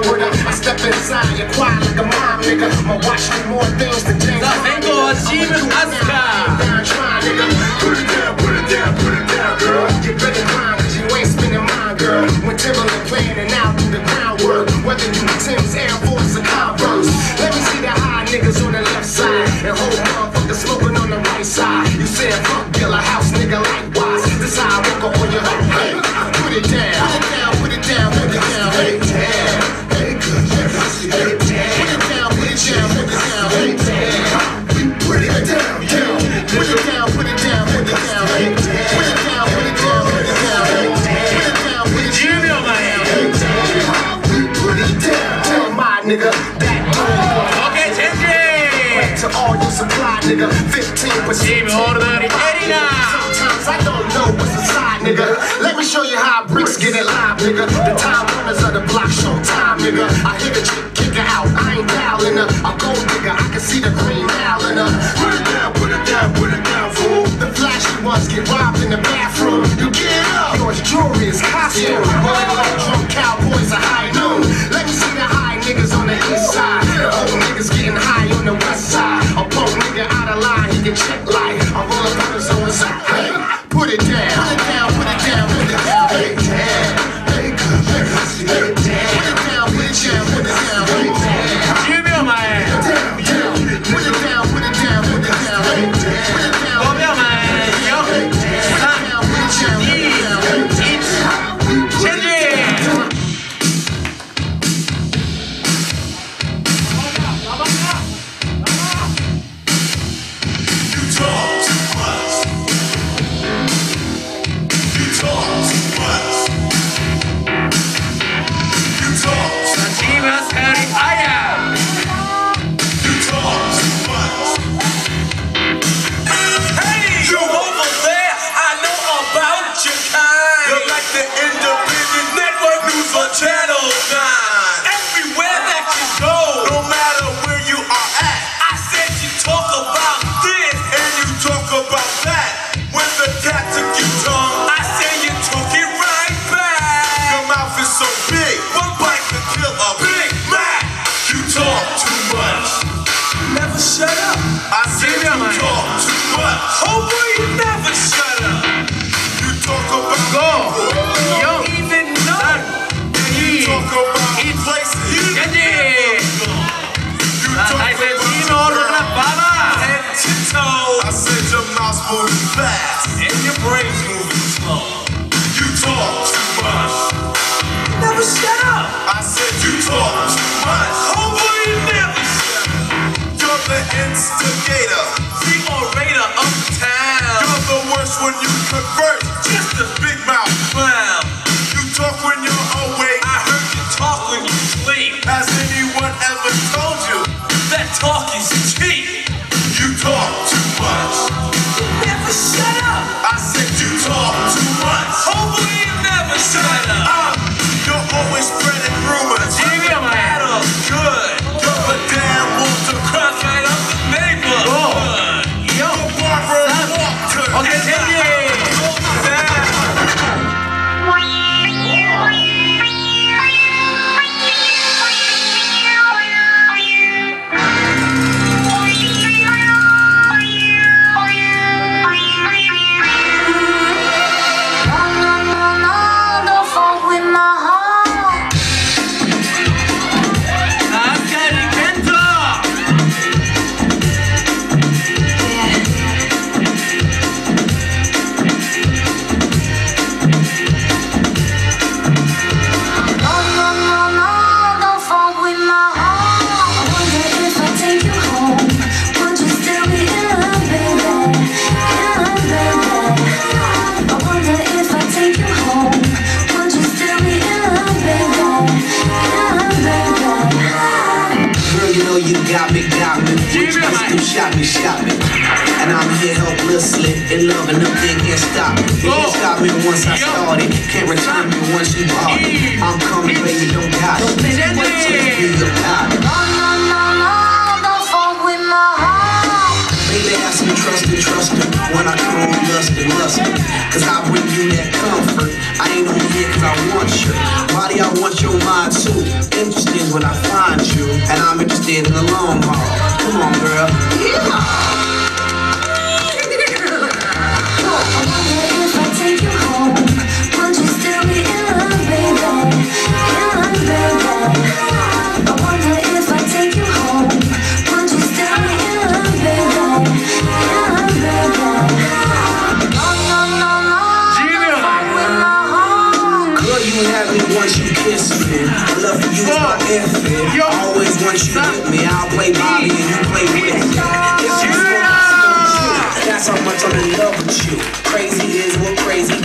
with her. I step inside your quiet like a mom, nigga. My watch me more things than James. Zatengo, Achieve, Aska. nigga. Okay, Tendry. To all you supply, nigga. 15%. Even order the Sometimes I don't know what's inside, nigga. Let me show you how bricks get it live, nigga. The time runners of the block show time, nigga. I hear the chick it out. I ain't dialing her. I'm gold, nigga. I can see the green dialing in her. Put it down, put it down, put it down, fool. The flashy ones get robbed in the bathroom. You get up. Yours jewelry is costume. Yeah. Running like drunk cowboys are high. moving fast and your brain's moving slow. You talk too much. Never shut up. I said you talk too much. Oh boy, you never shut up. You're the instigator, the orator of town. You're the worst when you convert. you know you got me, got me. Which you shot me, shot me. And I'm here helplessly in love and nothing can stop me. Can't stop me once I started. Can't return me once you parted. I'm coming, baby, don't got it. Wait till you feel the Trust me, trust me, trust me When I come, lust and lust me Cause I bring you that comfort I ain't on here cause I want you listening. I love my. I always want you with me. I'll play Bobby and you play with me. That's how much I'm in love with you. Crazy is what crazy do.